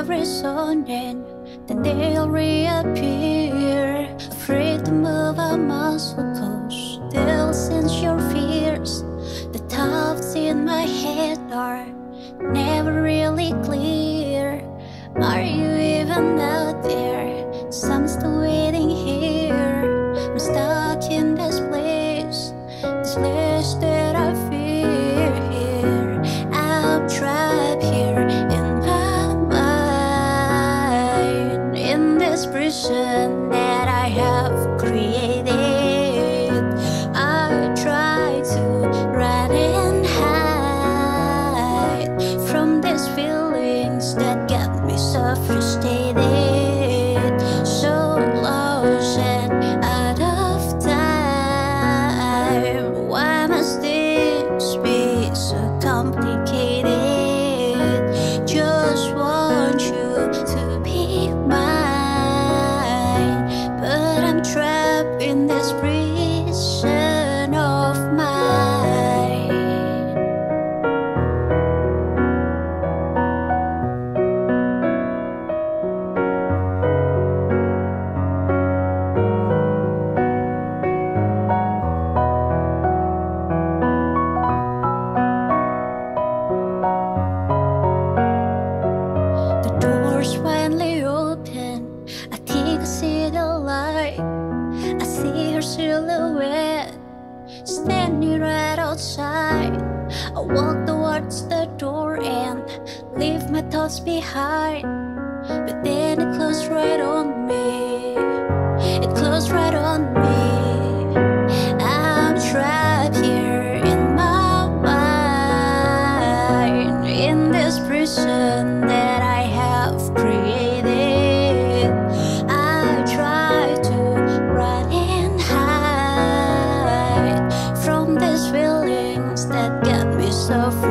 every so then, they'll reappear. Afraid to move a muscle, cause they'll sense your fears. The thoughts in my head are never really clear. Are you even there? That I have created. Her silhouette standing right outside. I walk towards the door and leave my thoughts behind. But then it closed right on me. It closed right on me. I'm trapped here in my mind, in this prison